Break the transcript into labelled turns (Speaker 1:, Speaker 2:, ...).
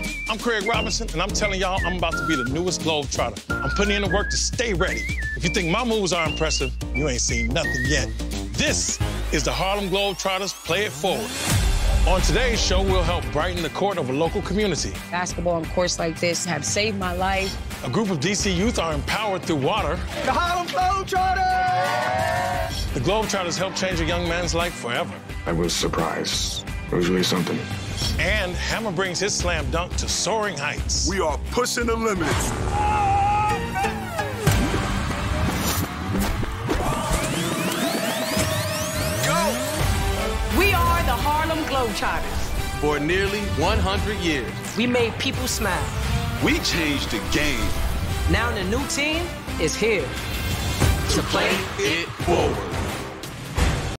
Speaker 1: Hey, y'all, I'm Craig Robinson, and I'm telling y'all I'm about to be the newest Globetrotter. I'm putting in the work to stay ready. If you think my moves are impressive, you ain't seen nothing yet. This is the Harlem Globetrotters Play It Forward. On today's show, we'll help brighten the court of a local community.
Speaker 2: Basketball on courts like this have saved my life.
Speaker 1: A group of DC youth are empowered through water.
Speaker 3: The Harlem Globetrotters!
Speaker 1: The Globetrotters help change a young man's life forever.
Speaker 4: I was surprised. It was really something.
Speaker 1: And Hammer brings his slam dunk to soaring heights.
Speaker 5: We are pushing the limits. Go!
Speaker 6: We are the Harlem Globetrotters.
Speaker 7: For nearly 100 years,
Speaker 6: We made people smile.
Speaker 5: We changed the game.
Speaker 6: Now the new team is here to play
Speaker 7: it forward.